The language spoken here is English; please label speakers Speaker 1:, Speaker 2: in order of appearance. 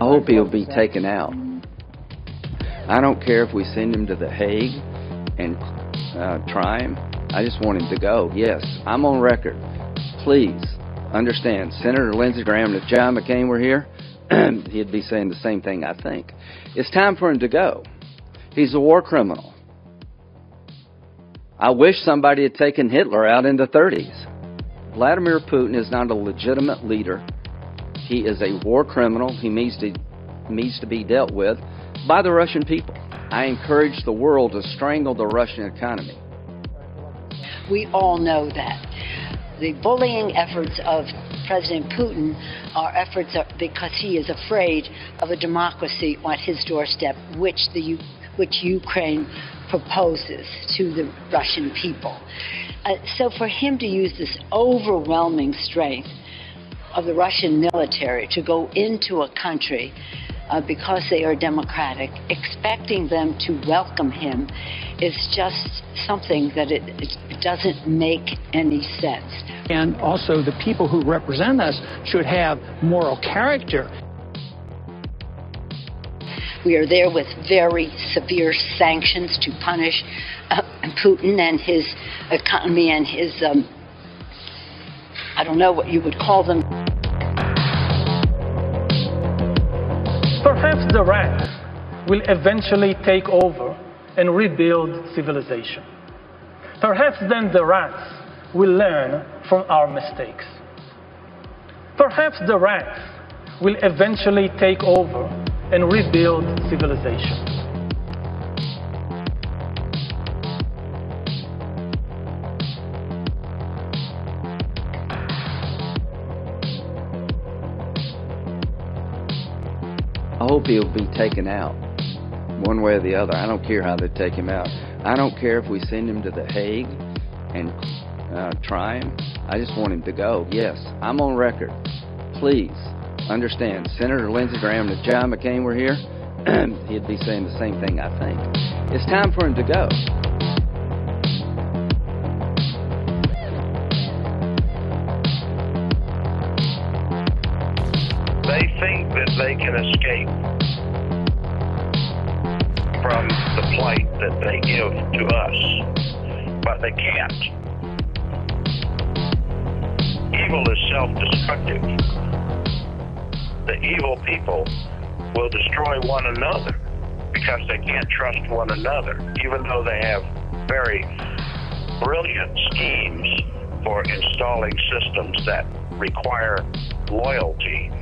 Speaker 1: I hope he'll be taken out. I don't care if we send him to The Hague and uh, try him. I just want him to go. Yes, I'm on record. Please understand, Senator Lindsey Graham, if John McCain were here, he'd be saying the same thing, I think. It's time for him to go. He's a war criminal. I wish somebody had taken Hitler out in the 30s. Vladimir Putin is not a legitimate leader. He is a war criminal. He needs to, needs to be dealt with by the Russian people. I encourage the world to strangle the Russian economy.
Speaker 2: We all know that. The bullying efforts of President Putin are efforts because he is afraid of a democracy on his doorstep, which the which Ukraine proposes to the Russian people. Uh, so for him to use this overwhelming strength of the Russian military to go into a country uh, because they are democratic, expecting them to welcome him is just something that it, it doesn't make any sense.
Speaker 3: And also, the people who represent us should have moral character.
Speaker 2: We are there with very severe sanctions to punish uh, Putin and his economy and his, um, I don't know what you would call them.
Speaker 4: Perhaps the rats will eventually take over and rebuild civilization. Perhaps then the rats will learn from our mistakes. Perhaps the rats will eventually take over and rebuild civilization.
Speaker 1: I hope he'll be taken out one way or the other. I don't care how they take him out. I don't care if we send him to The Hague and uh, try him. I just want him to go. Yes, I'm on record. Please understand, Senator Lindsey Graham, if John McCain were here, he'd be saying the same thing, I think. It's time for him to go.
Speaker 5: They can escape from the plight that they give to us, but they can't. Evil is self destructive. The evil people will destroy one another because they can't trust one another, even though they have very brilliant schemes for installing systems that require loyalty